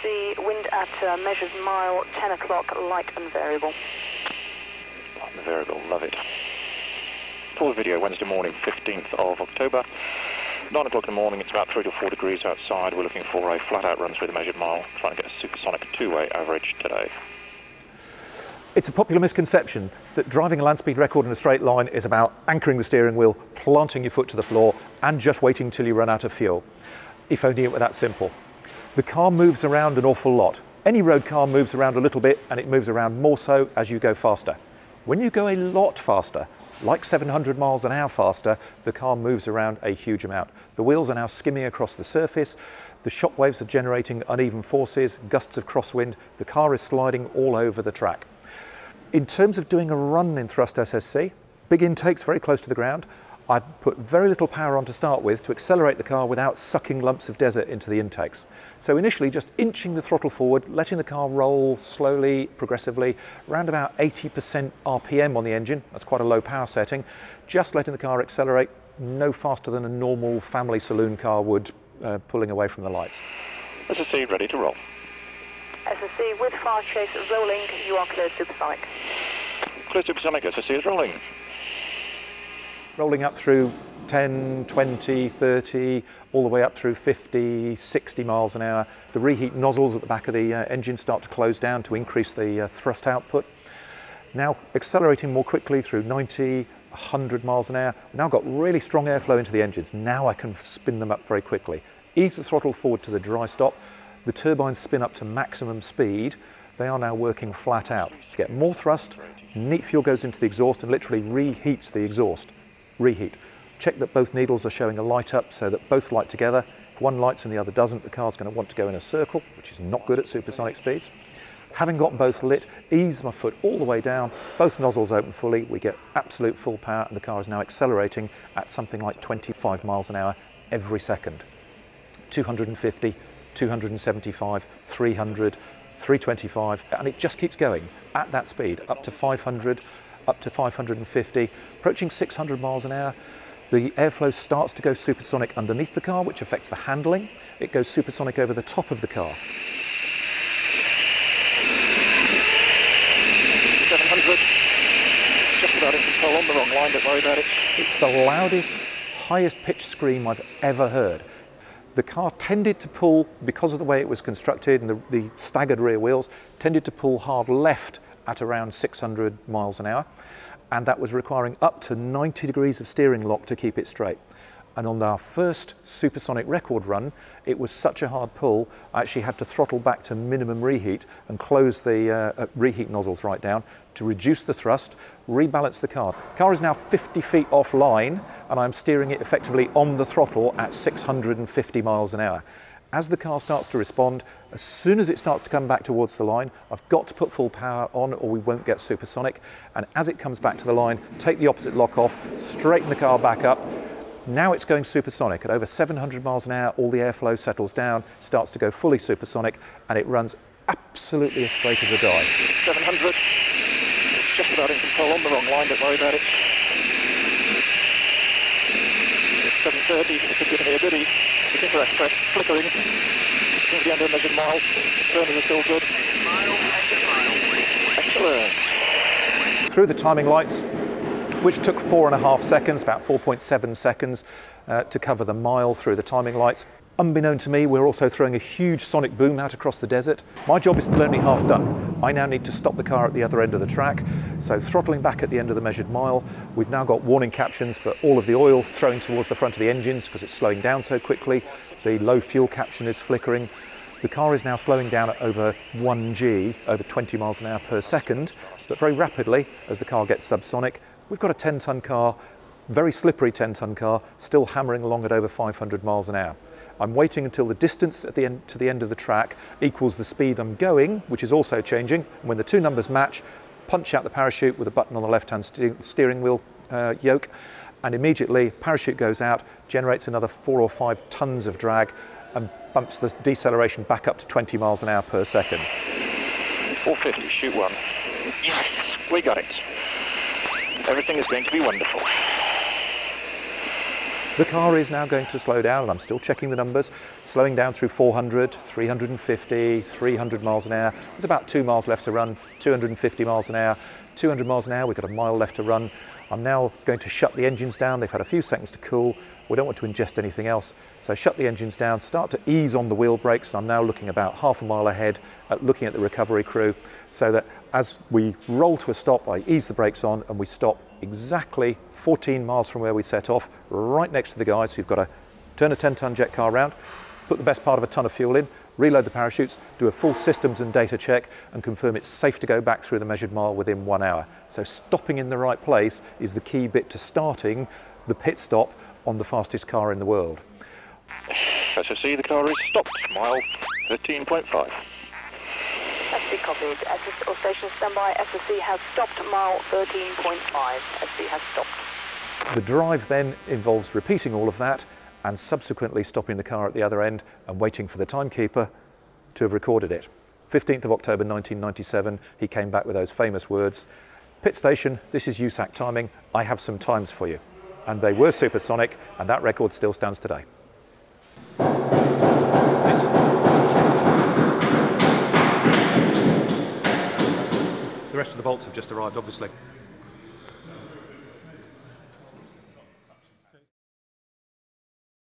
SSC, wind at uh, measured mile, 10 o'clock, light and variable. Light and variable, love it. Full video, Wednesday morning, 15th of October. 9 o'clock in the morning, it's about 3 to 4 degrees outside. We're looking for a flat out run through the measured mile, trying to get a supersonic two way average today. It's a popular misconception that driving a land speed record in a straight line is about anchoring the steering wheel, planting your foot to the floor, and just waiting till you run out of fuel. If only it were that simple. The car moves around an awful lot. Any road car moves around a little bit, and it moves around more so as you go faster. When you go a lot faster, like 700 miles an hour faster, the car moves around a huge amount. The wheels are now skimming across the surface, the shock waves are generating uneven forces, gusts of crosswind, the car is sliding all over the track. In terms of doing a run in thrust SSC, big intakes very close to the ground, I'd put very little power on to start with to accelerate the car without sucking lumps of desert into the intakes. So initially just inching the throttle forward, letting the car roll slowly, progressively, around about 80% RPM on the engine, that's quite a low power setting, just letting the car accelerate no faster than a normal family saloon car would uh, pulling away from the lights. SSC ready to roll. SSC with fast chase rolling, you are clear supersonic. Clear supersonic, SSC is rolling. Rolling up through 10, 20, 30, all the way up through 50, 60 miles an hour. The reheat nozzles at the back of the uh, engine start to close down to increase the uh, thrust output. Now accelerating more quickly through 90, 100 miles an hour. Now I've got really strong airflow into the engines. Now I can spin them up very quickly. Ease the throttle forward to the dry stop the turbines spin up to maximum speed, they are now working flat out. To get more thrust, neat fuel goes into the exhaust and literally reheats the exhaust. Reheat. Check that both needles are showing a light up so that both light together. If one lights and the other doesn't, the car's going to want to go in a circle, which is not good at supersonic speeds. Having got both lit, ease my foot all the way down, both nozzles open fully, we get absolute full power and the car is now accelerating at something like 25 miles an hour every second. 250, 275, 300, 325, and it just keeps going at that speed, up to 500, up to 550, approaching 600 miles an hour. The airflow starts to go supersonic underneath the car, which affects the handling. It goes supersonic over the top of the car. 700, just about in control on the wrong line, don't worry about it. It's the loudest, highest pitched scream I've ever heard. The car tended to pull, because of the way it was constructed and the, the staggered rear wheels, tended to pull hard left at around 600 miles an hour. And that was requiring up to 90 degrees of steering lock to keep it straight. And on our first supersonic record run, it was such a hard pull, I actually had to throttle back to minimum reheat and close the uh, uh, reheat nozzles right down to reduce the thrust, rebalance the car. Car is now 50 feet offline and I'm steering it effectively on the throttle at 650 miles an hour. As the car starts to respond, as soon as it starts to come back towards the line, I've got to put full power on or we won't get supersonic. And as it comes back to the line, take the opposite lock off, straighten the car back up, now it's going supersonic. At over 700 miles an hour, all the airflow settles down, starts to go fully supersonic, and it runs absolutely as straight as a die. 700, just about in control on the wrong line, don't worry about it. 730, it's a goodie. Looking for express, flickering. The end of measured mile. Burners are still good. Excellent. Through the timing lights, which took four and a half seconds, about 4.7 seconds, uh, to cover the mile through the timing lights. Unbeknown to me, we're also throwing a huge sonic boom out across the desert. My job is still only half done. I now need to stop the car at the other end of the track. So throttling back at the end of the measured mile, we've now got warning captions for all of the oil thrown towards the front of the engines because it's slowing down so quickly. The low fuel caption is flickering. The car is now slowing down at over 1G, over 20 miles an hour per second, but very rapidly, as the car gets subsonic, We've got a 10 tonne car, very slippery 10 tonne car, still hammering along at over 500 miles an hour. I'm waiting until the distance at the end, to the end of the track equals the speed I'm going, which is also changing. And when the two numbers match, punch out the parachute with a button on the left-hand steering wheel uh, yoke, and immediately parachute goes out, generates another four or five tons of drag, and bumps the deceleration back up to 20 miles an hour per second. 450, shoot one. Yes, we got it. Everything is going to be wonderful. The car is now going to slow down, and I'm still checking the numbers, slowing down through 400, 350, 300 miles an hour. There's about two miles left to run, 250 miles an hour, 200 miles an hour, we've got a mile left to run. I'm now going to shut the engines down. They've had a few seconds to cool. We don't want to ingest anything else. So shut the engines down, start to ease on the wheel brakes. I'm now looking about half a mile ahead, at looking at the recovery crew, so that as we roll to a stop, I ease the brakes on and we stop exactly 14 miles from where we set off, right next to the guys who've got to turn a 10 ton jet car around, put the best part of a ton of fuel in, reload the parachutes, do a full systems and data check, and confirm it's safe to go back through the measured mile within one hour. So stopping in the right place is the key bit to starting the pit stop on the fastest car in the world. SSC, the car is stopped, mile 13.5. Copied. SS or station standby. SSC has stopped mile 13.5. SC has stopped. The drive then involves repeating all of that and subsequently stopping the car at the other end and waiting for the timekeeper to have recorded it. 15th of October 1997, he came back with those famous words, pit station, this is USAC timing, I have some times for you. And they were supersonic and that record still stands today. Rest of the bolts have just arrived, obviously.